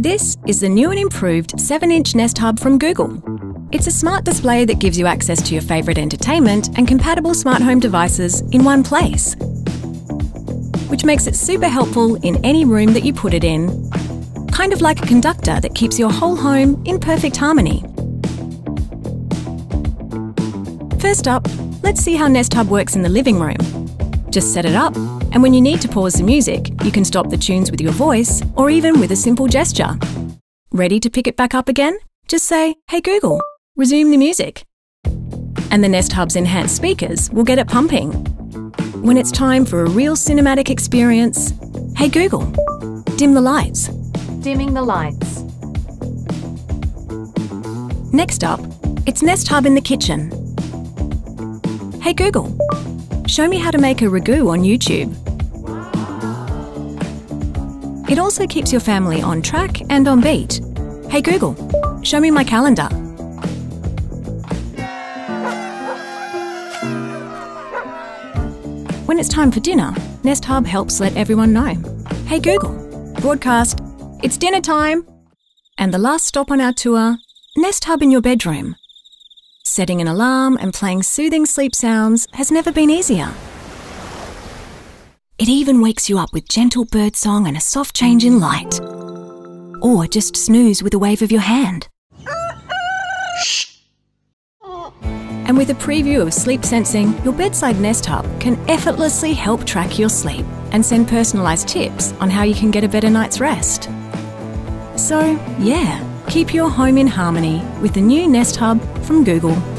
This is the new and improved 7 inch Nest Hub from Google. It's a smart display that gives you access to your favourite entertainment and compatible smart home devices in one place, which makes it super helpful in any room that you put it in, kind of like a conductor that keeps your whole home in perfect harmony. First up, let's see how Nest Hub works in the living room. Just set it up, and when you need to pause the music, you can stop the tunes with your voice or even with a simple gesture. Ready to pick it back up again? Just say, Hey Google, resume the music. And the Nest Hub's enhanced speakers will get it pumping. When it's time for a real cinematic experience, Hey Google, dim the lights. Dimming the lights. Next up, it's Nest Hub in the kitchen. Hey Google, show me how to make a ragu on YouTube. It also keeps your family on track and on beat. Hey Google, show me my calendar. When it's time for dinner, Nest Hub helps let everyone know. Hey Google, broadcast, it's dinner time. And the last stop on our tour, Nest Hub in your bedroom. Setting an alarm and playing soothing sleep sounds has never been easier. It even wakes you up with gentle birdsong and a soft change in light. Or just snooze with a wave of your hand. And with a preview of sleep sensing, your bedside Nest Hub can effortlessly help track your sleep and send personalised tips on how you can get a better night's rest. So, yeah, keep your home in harmony with the new Nest Hub from Google.